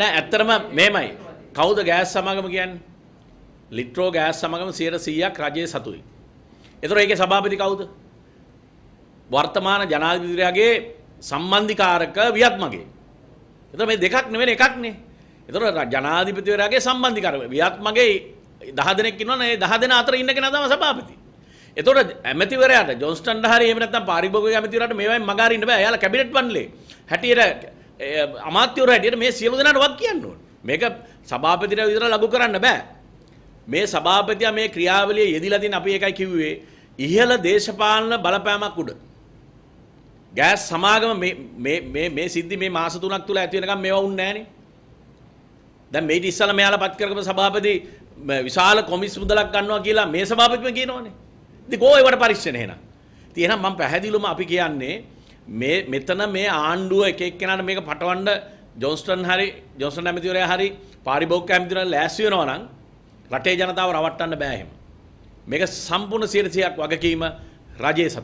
නෑ ඇත්තරම මේමයි. කවුද ගෑස් සමාගම කියන්නේ? ලිට්‍රෝ ගෑස් සමාගම 100%ක් රජයේ සතුයි. ඒතර ඒකේ සභාපති කවුද? වර්තමාන ජනාධිපතිතුමාගේ සම්බන්ධිකාරක වියත්මගේ. ඒතර මේ දෙකක් නෙවෙයි එකක්නේ. ඒතර ජනාධිපතිවරයාගේ සම්බන්ධිකාරක වියත්මගේ 10 දෙනෙක් ඉන්නවනේ ඒ 10 දෙනා අතර ඉන්න කෙනා තමයි සභාපති. එතකොට ඇමතිවරයාට ජොන්ස්ටන්ට හරි එහෙම නැත්නම් පාරිභෝගික ඇමතිවරයාට මේවායින් මග අරින්න බෑ. එයාලා කැබිනට් පන්ලේ. හැටියට අමාත්‍යවරු හැටියට මේ සියලු දෙනාට වක් කියන්න ඕන. මේක සභාපතිට විතර ලඝු කරන්න බෑ. මේ සභාපතියා මේ ක්‍රියාවලිය යෙදිලා තියෙන අපි ඒකයි කිව්වේ ඉහළ දේශපාලන බලපෑමක් උඩ. ගෑස් සමාගම මේ මේ මේ සිද්ධි මේ මාස තුනක් තුල ඇති වෙනකම් මේවා උන්නේ නැහනේ. දැන් මේටි ඉස්සලා මෙයාලා පත් කරගම සභාපති විශාල කොමිස් මුදලක් ගන්නවා කියලා මේ සභාපතිම කියනවනේ. ඉතින් කෝ ඒවට පරීක්ෂණ එහෙනම්. ඉතින් එහෙනම් මම පැහැදිලිවම අපි කියන්නේ මේ මෙතන මේ ආණ්ඩුව එක එක්කෙනාට මේක පටවන්න ජොන්ස්ටන් හරි ජොන්ස්ටන් ඇමතිවරයා හරි පාරිභෝගික ඇමතිවරයා ලෑස්ති වෙනවා නම් රටේ ජනතාව රවට්ටන්න බෑ එහෙම. මේක සම්පූර්ණ 100%ක් වගකීම රජයේ සතු